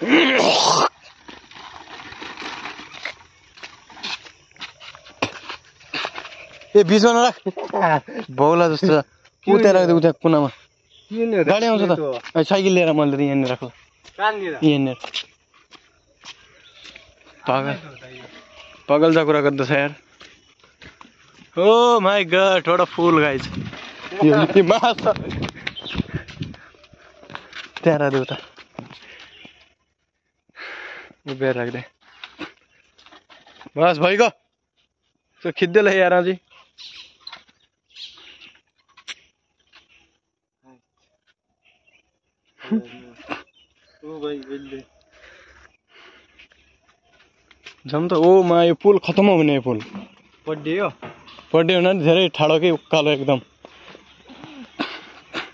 ए बिचमा नराख। बौला जस्तो उता राख्दै उता कुनामा। गाडी आउँछ त। साइकल लिएर मैले त यहाँनिर राख्ला यहाँनिर। पागल। पागलचा कुरा गर्दछ यार। ओ माई गड a फुल गाइज। मास छ त्यहाँ राख्दै उता। बेर रख दे। बस भाई को। तो खिद ले यार जी जम तो ओ मैं ये पुल खतम हुने पुल। पड्डियो पड्डियो भने धेरे ठाडो के उकालो एकदम।